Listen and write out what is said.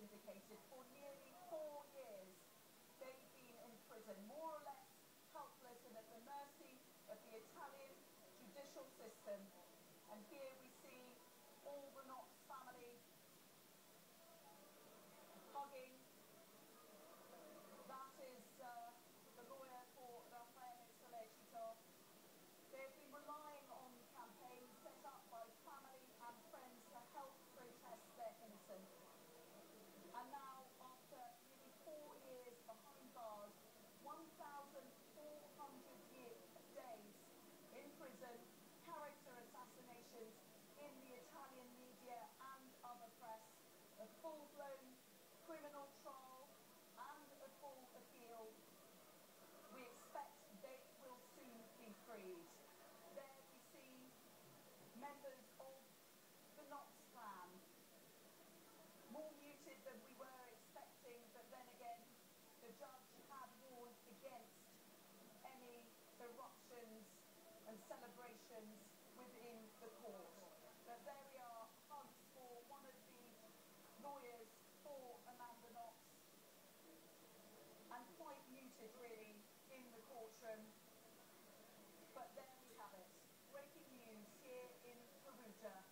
vindicated. For nearly four years, they've been in prison, more or less helpless and at the mercy of the Italian judicial system. And here members of the more muted than we were expecting, but then again, the judge had warned against any eruptions and celebrations within the court. But there we are, one of the lawyers for Amanda Knox, and quite muted really in the courtroom. But